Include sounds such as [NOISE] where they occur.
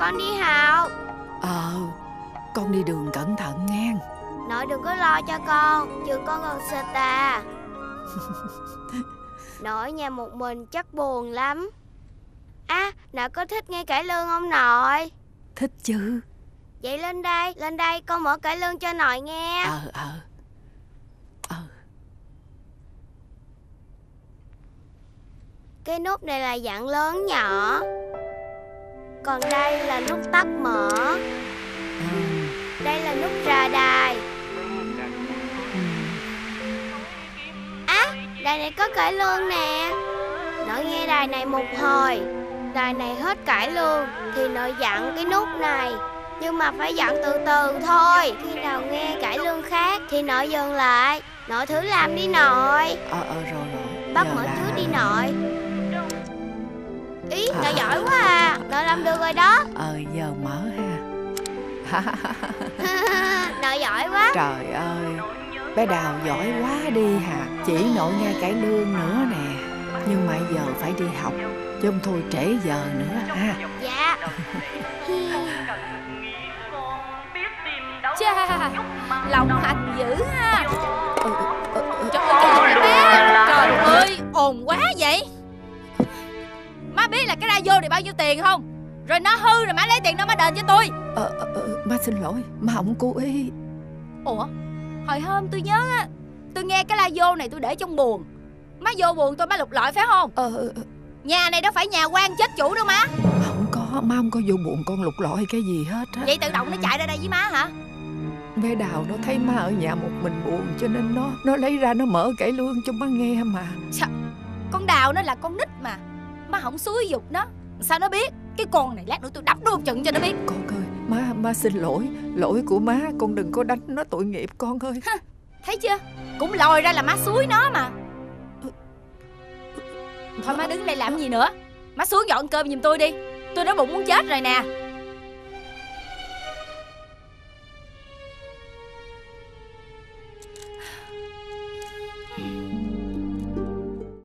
con đi học. Ờ Con đi đường cẩn thận nghe Nội đừng có lo cho con Trường con còn xịt à [LAUGHS] Nội nhà một mình chắc buồn lắm. À nội có thích nghe cải lương không nội? Thích chứ. Vậy lên đây Lên đây con mở cải lương cho nội nghe. Ờ ờ. Ờ. Cái nút này là dạng lớn nhỏ Còn đây là nút tắt mở. Đây là nút ra đài. Á đài này có cải lương nè. Nội nghe đài này một hồi. Đài này hết cải lương Thì nội dặn cái nút này. Nhưng mà phải dặn từ từ thôi. Khi nào nghe cải lương khác Thì nội dừng lại. Nội thử làm đi nội. Ờ ờ rồi rồi. Bắt mở trước đi nội. Ý À. nội giỏi quá. à làm được rồi đó. Ờ giờ mở ha. [LAUGHS] Nội giỏi quá. Trời ơi Bé Đào giỏi quá đi hà. Chỉ nội nghe cải lương nữa nè. Nhưng mà giờ phải đi học Chứ không thôi trễ giờ nữa ha. Dạ. [LAUGHS] Chà Lòng hành dữ ha. Ờ, ờ, ờ, Trời ơi trời ồn quá vậy. Má biết là cái radio này bao nhiêu tiền không Rồi nó hư rồi má lấy tiền đâu má đền cho tôi. Ờ, ờ, ờ, Má xin lỗi Má không cố ý. Ủa? Hồi hôm tôi nhớ á Tôi nghe cái radio này tôi để trong buồng Má vô buồng tôi má lục lọi phải không? Ờ ờ, ờ, Nhà này đâu phải nhà quan chết chủ đâu má. Không có Má không có vô buồn con lục lọi cái gì hết á. Vậy tự động nó chạy ra đây với má hả? Bé Đào nó thấy má ở nhà một mình buồn Cho nên nó nó lấy ra nó mở cải lương cho má nghe mà. Sao Con đào nó là con nít mà. Má không xúi dục nó. Sao nó biết Cái con này lát nữa tôi đập nó một trận cho nó biết. Con ơi má má xin lỗi. Lỗi của má con đừng có đánh nó tội nghiệp con ơi. Thấy chưa? Cũng lòi ra là má xúi nó mà. Thôi má đứng đây làm gì nữa? Má xuống dọn cơm giùm tôi đi. Tôi đói bụng muốn chết rồi nè